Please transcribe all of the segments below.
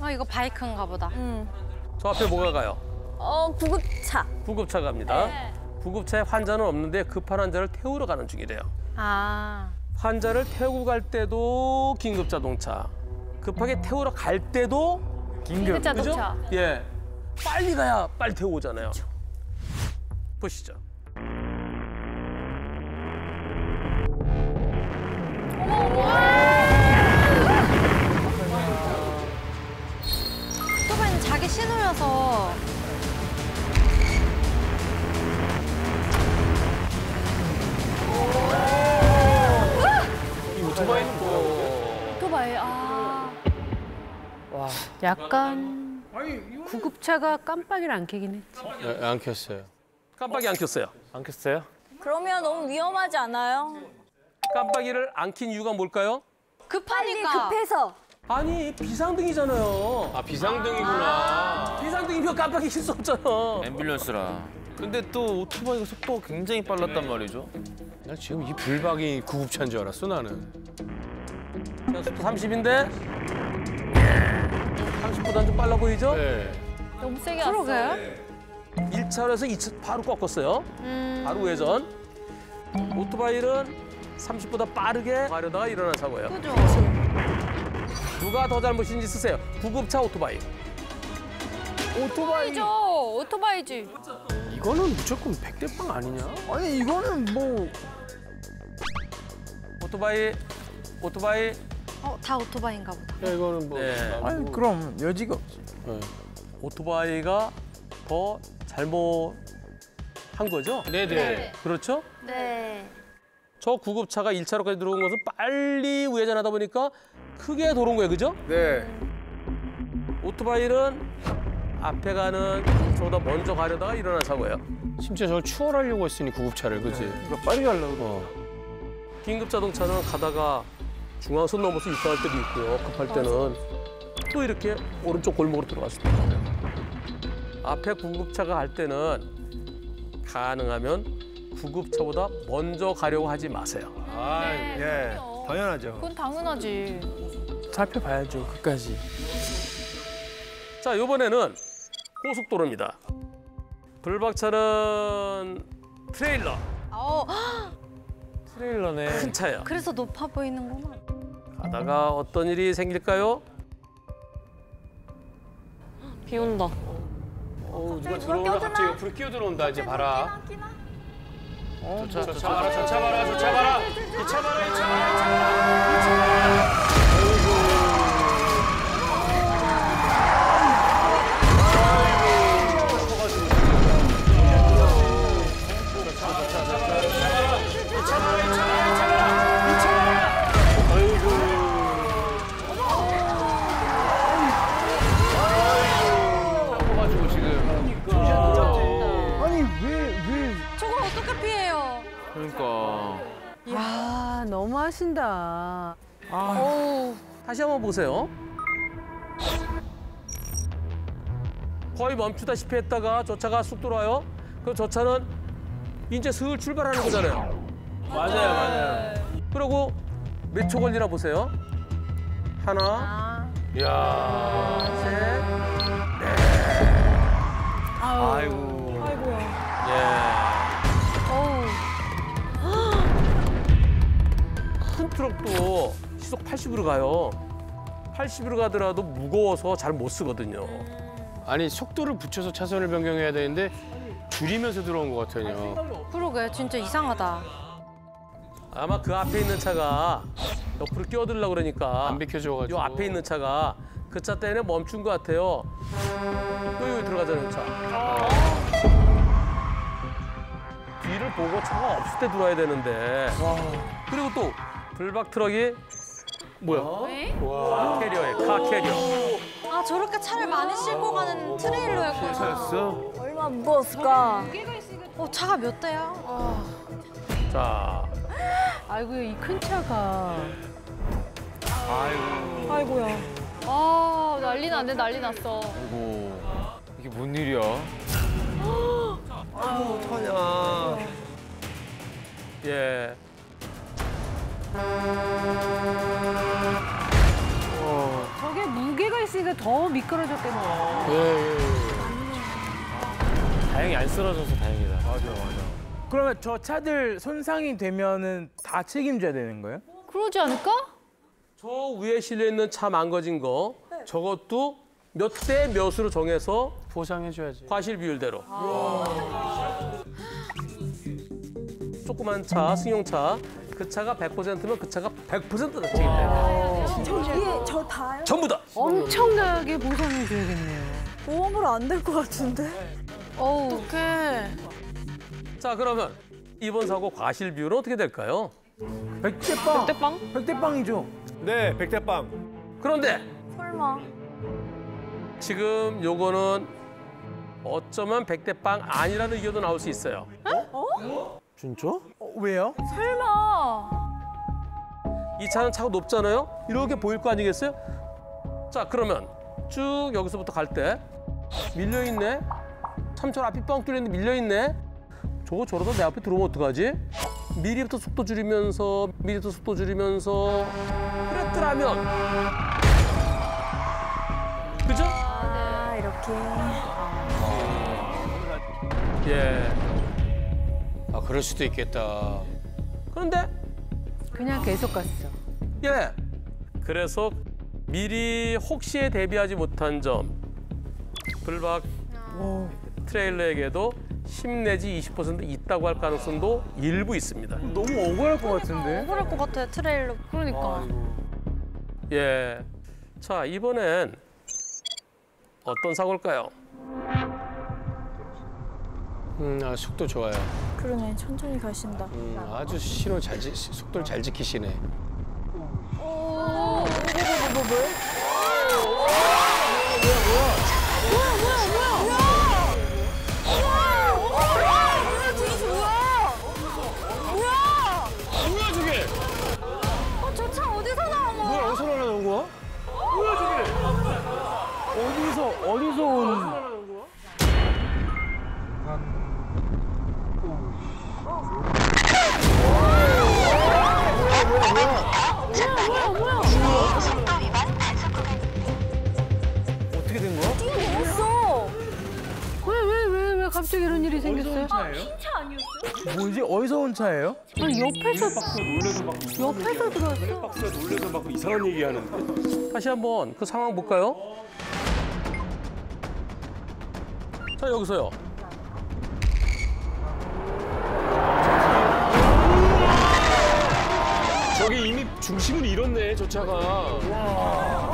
아 이거 바이크인가 보다. 저 앞에 뭐가 가요? 어, 구급차. 구급차 갑니다. 네. 구급차에 환자는 없는데 급한 환자를 태우러 가는 중이래요. 아 환자를 태우고 갈 때도 긴급 자동차. 급하게 태우러 갈 때도 긴급 자동차. 그죠? 예. 빨리 가야 빨리 태우고 오잖아요. 보시죠. 오토바이는 신호여서 이 오토바이는 뭐 오토바이 아 약간 구급차가 깜빡이를 안 켜긴 했지. 네, 안 켰어요. 깜빡이 안 켰어요. 안 켰어요? 그러면 너무 위험하지 않아요? 깜빡이를 안 킨 이유가 뭘까요? 급하니까. 급해서. 아니 비상등이잖아요. 아 비상등이구나. 비상등이면 깜빡이 킬수 없잖아. 앰뷸런스라. 근데 또 오토바이가 속도가 굉장히 빨랐단 말이죠. 나 지금 이 불박이 구급차인 줄 알았어 나는. 자, 속도 30인데 30보다는 좀 빨라 보이죠? 네. 너무 세게 왔어. 그러게요. 1차로에서 2차 바로 꺾었어요. 음. 바로 우회전. 오토바이는 30보다 빠르게 가려다가 일어난 사고예요. 그죠. 누가 더 잘못인지 쓰세요. 구급차 오토바이. 오토바이죠. 오토바이지. 이거는 무조건 백대빵 아니냐? 아니 이거는 뭐 오토바이, 오토바이. 어 다 오토바이인가 보다. 야, 이거는 뭐. 네. 나- 아니 그럼 여지가 없지. 네. 오토바이가 더 잘못한 거죠? 네네. 그렇죠? 네. 저 구급차가 1차로까지 들어온 것은 빨리 우회전하다 보니까 크게 돌아온 거예요. 그죠? 네. 오토바이는 앞에 가는 저보다 먼저 가려다가 일어난 사고예요. 심지어 저걸 추월하려고 했으니 구급차를 그지? 그러니까 빨리 가려고. 어. 긴급 자동차는 가다가 중앙선 넘어서 이상할 때도 있고요. 급할 때는 또 이렇게 오른쪽 골목으로 들어갔을 때. 앞에 구급차가 갈 때는 가능하면 구급차보다 먼저 가려고 하지 마세요. 아, 예. 당연하죠. 그건 당연하지. 살펴봐야죠. 끝까지. 자, 이번에는 고속도로입니다. 불박차는 트레일러, 어 트레일러네. 큰 차예요. 그래서 높아 보이는구나. 가다가 어떤 일이 생길까요? 비 온다. 어, 누가 들어오나 갑자기 옆으로 끼어 들어온다 이제 봐라. 저 차, 저차 봐라, 저차 봐라, 저차 봐라. 이차 봐라, 이차 봐라, 이차 봐라. 가지고 너무 하신다. 어우. 다시 한번 보세요. 거의 멈추다시피 했다가 저 차가 쑥 들어와요. 그럼 저 차는 이제 슬 출발하는 거잖아요. 맞아요, 맞아요. 그리고 몇 초 걸리나 보세요. 하나, 아. 이야. 셋, 아이고. 어우. 큰 트럭도 시속 80으로 가요. 80으로 가더라도 무거워서 잘 못 쓰거든요. 아니 속도를 붙여서 차선을 변경해야 되는데 줄이면서 들어온 것 같아요. 그러게 진짜 이상하다. 아마 그 앞에 있는 차가 옆으로 끼어들려고 그러니까 안 비켜줘가지고. 요 앞에 있는 차가 그 차 때문에 멈춘 것 같아요. 또 여기 들어가잖아요, 차. 뒤를 보고 차가 없을 때 들어와야 되는데. 그리고 또 블박 트럭이 뭐야? 카 캐리어에 카 캐리어. 아 저렇게 차를 많이 싣고 가는 트레일러였구나. 차였어? 얼마나 무거웠을까? 어 차가 몇 대야? 아. 자, 아이고 이 큰 차가. 아 난리 났네 난리 났어. 아이고. 이게 뭔 일이야? 어떡하냐. 예. 저게 무게 뒤에가 있으니까 더 미끄러졌겠네요. 예, 예, 예. 다행히 안 쓰러져서 다행이다. 맞아 맞아. 그러면 저 차들 손상이 되면은 다 책임져야 되는 거예요? 그러지 않을까? 저 위에 실려 있는 차 망가진 거 저것도 몇 대 몇으로 정해서 보상해줘야지. 과실 비율대로. 조그만 차, 승용차, 그 차가 100%면 그 차가 100%다 책임져야 이게 저 다요? 돼. 전부 다. 엄청나게 보상해 줘야겠네요. 보험으로 안 될 것 같은데? 어우. 어떡해. 자, 그러면 이번 사고 과실 비율은 어떻게 될까요? 백대빵. 백대빵? 백대빵이죠. 네, 백대빵. 그런데 설마. 지금 요거는 어쩌면 백대빵 아니라는 의견도 나올 수 있어요. 진짜? 어, 왜요? 설마. 이 차는 차가 높잖아요. 이렇게 보일 거 아니겠어요? 자, 그러면 쭉 여기서부터 갈 때 밀려 있네. 참철 앞이 뻥 뚫렸는데 밀려 있네. 저거 저러다 내 앞에 들어오면 어떡하지? 미리부터 속도 줄이면서 미리부터 속도 줄이면서 그랬더라면 그죠? 아, 이렇게. 예. 아, 그럴 수도 있겠다. 그런데 그냥 계속 갔어. 예. 그래서 미리 혹시에 대비하지 못한 점 불박 트레일러에게도 10 내지 20% 있다고 할 가능성도 일부 있습니다. 너무 억울할 것 같은데. 억울할 것 같아, 트레일러. 그러니까. 예. 자, 이번엔 어떤 사고일까요? 음, 아, 속도 좋아요. 그러네, 천천히 가신다. 음, 아주 신호 잘, 지, 속도를 잘 지키시네. 뭐야, 차예요? 아니, 옆에서, 옆에서 들어왔어. 박스가 놀래서 막 이상한 얘기 하는데. 다시 한번 그 상황 볼까요? 자, 여기서요. 저기 이미 중심을 잃었네, 저 차가. 저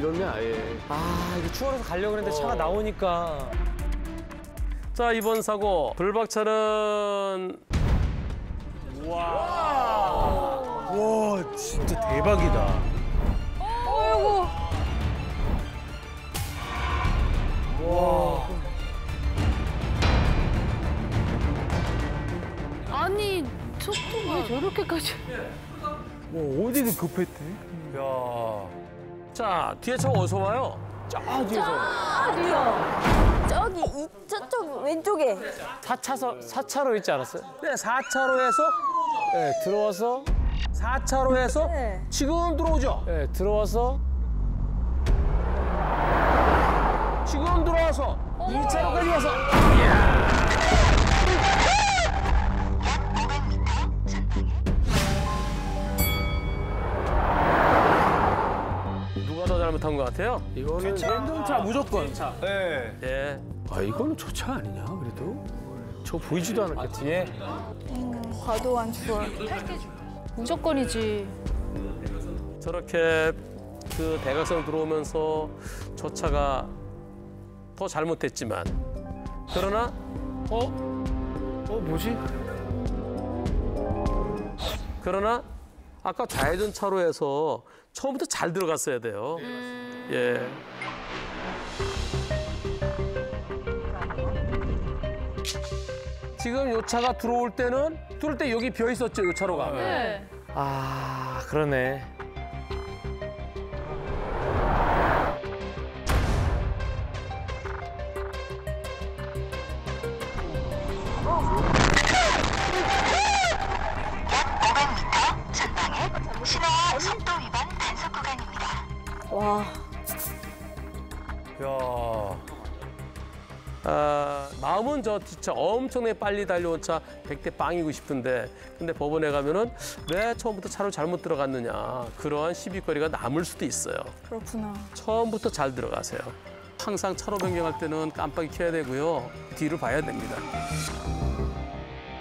잃었네, 아예. 아 이게 추월해서 가려고 했는데 차가 나오니까. 자, 이번 사고 불박차는 와 진짜 대박이다. 어이구. 아니, 속도가. 왜 저렇게까지. 뭐 어디서 급했대? 야. 자, 뒤에 차가 어디서 와요? 어디요? 저기, 이, 저쪽 왼쪽에. 4차서, 4차로 있지 않았어요? 네, 4차로에서 네, 들어와서, 4차로에서 네. 지금 들어오죠. 네, 들어와서, 지금 들어와서 2차로까지 와서 잘못한 것 같아요? 이거는. 차 무조건. 네. 예. 아, 이거는 저 차 아니냐, 그래도? 저 보이지도 않았겠다. 아, 뒤에? 과도한 추월. 무조건이지. 저렇게 그 대각선 들어오면서 저 차가 더 잘못했지만 그러나 어 어, 뭐지? 그러나 아까 좌회전 차로에서 처음부터 잘 들어갔어야 돼요. 예. 지금 요 차가 들어올 때는 들어올 때 여기 비어 있었죠, 요 차로가. 네. 아 그러네. 아, 마음은 저 진짜 엄청나게 빨리 달려온 차 100대 빵이고 싶은데 근데 법원에 가면은 왜 처음부터 차로 잘못 들어갔느냐 그러한 시비거리가 남을 수도 있어요. 그렇구나. 처음부터 잘 들어가세요. 항상 차로 변경할 때는 깜빡이 켜야 되고요. 뒤를 봐야 됩니다.